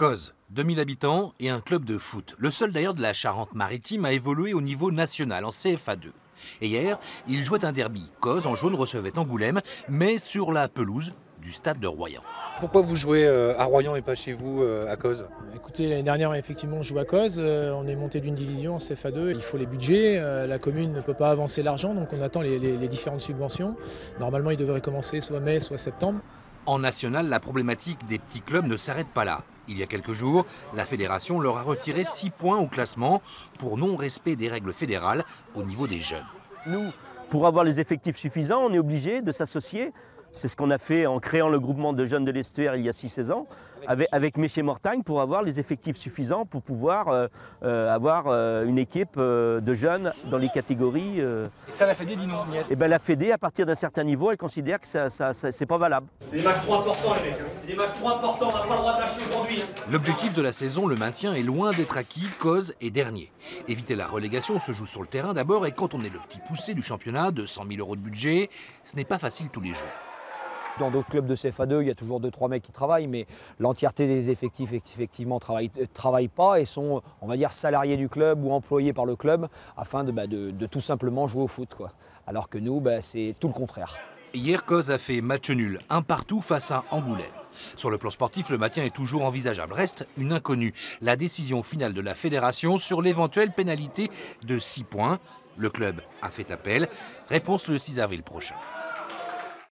Cause, 2000 habitants et un club de foot. Le seul d'ailleurs de la Charente-Maritime a évolué au niveau national en CFA2. Et hier, il jouait un derby. Cause en jaune recevait Angoulême, mais sur la pelouse du stade de Royan. Pourquoi vous jouez euh, à Royan et pas chez vous euh, à Cause? Écoutez, l'année dernière, effectivement, on joue à Cause. Euh, on est monté d'une division en CFA2. Il faut les budgets. La commune ne peut pas avancer l'argent, donc on attend les, les différentes subventions. Normalement, il devrait commencer soit mai, soit septembre. En national, la problématique des petits clubs ne s'arrête pas là. Il y a quelques jours, la fédération leur a retiré 6 points au classement pour non-respect des règles fédérales au niveau des jeunes. Nous, pour avoir les effectifs suffisants, on est obligé de s'associer c'est ce qu'on a fait en créant le groupement de jeunes de l'estuaire il y a 6-16 ans, avec, avec Messier Mortagne, pour avoir les effectifs suffisants pour pouvoir euh, euh, avoir euh, une équipe de jeunes dans les catégories. Et ça, la Fédé dit non Et eh bien la Fédé, à partir d'un certain niveau, elle considère que ça, ça, c'est pas valable. C'est des matchs trop importants, les mecs. Hein. C'est des matchs trop importants, on n'a pas le droit de lâcher aujourd'hui. Hein. L'objectif de la saison, le maintien, est loin d'être acquis. Cause est dernier. Éviter la relégation se joue sur le terrain d'abord, et quand on est le petit poussé du championnat de 100 000 euros de budget, ce n'est pas facile tous les jours. Dans d'autres clubs de CFA2, il y a toujours 2-3 mecs qui travaillent, mais l'entièreté des effectifs, effectivement, ne euh, travaillent, pas et sont, on va dire, salariés du club ou employés par le club afin de, bah, tout simplement jouer au foot. Alors que nous, bah, c'est tout le contraire. Hier, Cause a fait match nul, un partout face à Angoulême. Sur le plan sportif, le maintien est toujours envisageable. Reste une inconnue, la décision finale de la fédération sur l'éventuelle pénalité de 6 points. Le club a fait appel. Réponse le 6 avril prochain.